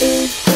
Música